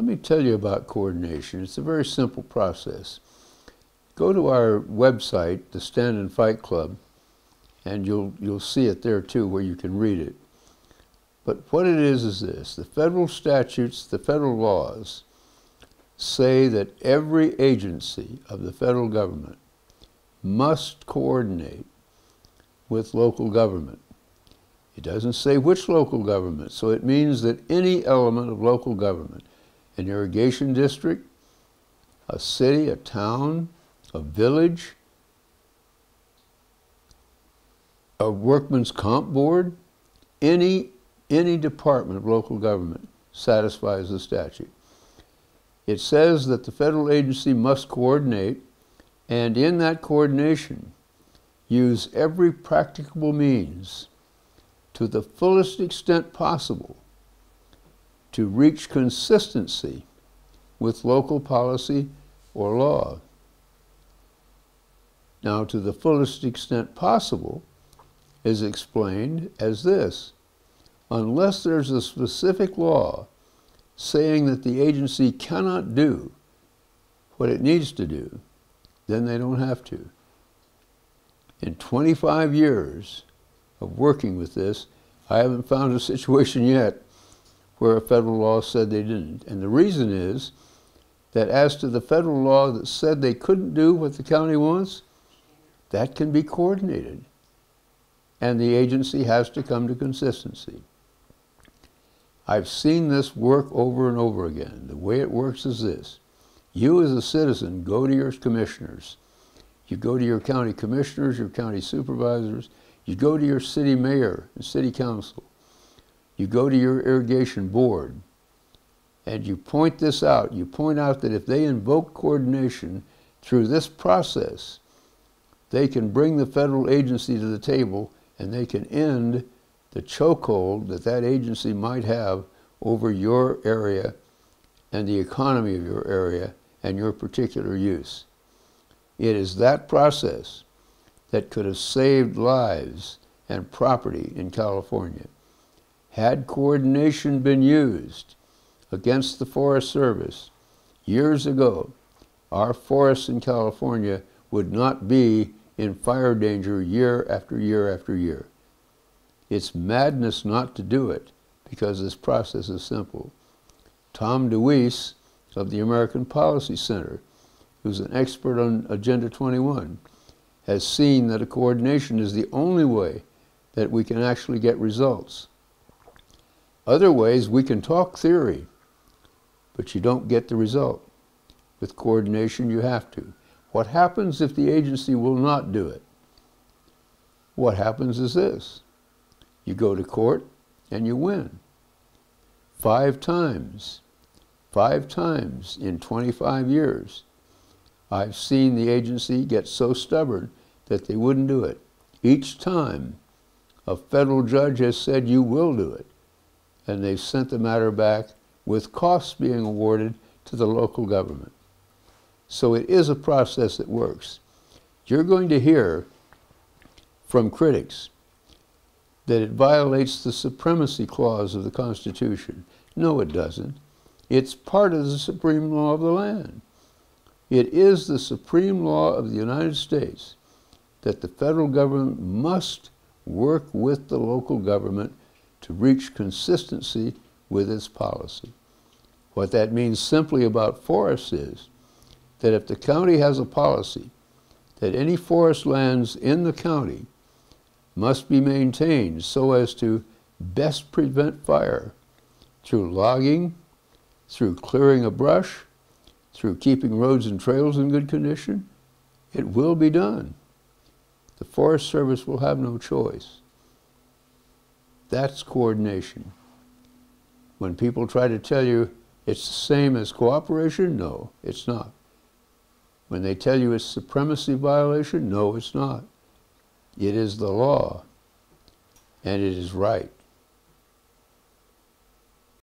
Let me tell you about coordination. It's a very simple process. Go to our website, the Stand and Fight Club, and you'll, you'll see it there too where you can read it. But what it is is this, the federal statutes, the federal laws say that every agency of the federal government must coordinate with local government. It doesn't say which local government, so it means that any element of local government, an irrigation district, a city, a town, a village, a workman's comp board, any, any department of local government satisfies the statute. It says that the federal agency must coordinate, and in that coordination, use every practicable means to the fullest extent possible to reach consistency with local policy or law. Now, to the fullest extent possible is explained as this unless there's a specific law saying that the agency cannot do what it needs to do, then they don't have to. In 25 years of working with this, I haven't found a situation yet where a federal law said they didn't. And the reason is that as to the federal law that said they couldn't do what the county wants, that can be coordinated. And the agency has to come to consistency. I've seen this work over and over again. The way it works is this. You as a citizen go to your commissioners. You go to your county commissioners, your county supervisors. You go to your city mayor and city council. You go to your irrigation board and you point this out. You point out that if they invoke coordination through this process, they can bring the federal agency to the table and they can end the chokehold that that agency might have over your area and the economy of your area and your particular use. It is that process that could have saved lives and property in California. Had coordination been used against the Forest Service years ago, our forests in California would not be in fire danger year after year after year. It's madness not to do it because this process is simple. Tom DeWeese of the American Policy Center, who's an expert on Agenda 21, has seen that a coordination is the only way that we can actually get results. Other ways, we can talk theory, but you don't get the result. With coordination, you have to. What happens if the agency will not do it? What happens is this. You go to court and you win. Five times. Five times in 25 years. I've seen the agency get so stubborn that they wouldn't do it. Each time a federal judge has said you will do it, and they've sent the matter back with costs being awarded to the local government. So it is a process that works. You're going to hear from critics that it violates the supremacy clause of the Constitution. No, it doesn't. It's part of the supreme law of the land. It is the supreme law of the United States that the federal government must work with the local government to reach consistency with its policy. What that means simply about forests is that if the county has a policy that any forest lands in the county must be maintained so as to best prevent fire through logging, through clearing of brush, through keeping roads and trails in good condition, it will be done. The Forest Service will have no choice. That's coordination. When people try to tell you it's the same as cooperation, no, it's not. When they tell you it's supremacy violation, no, it's not. It is the law, and it is right.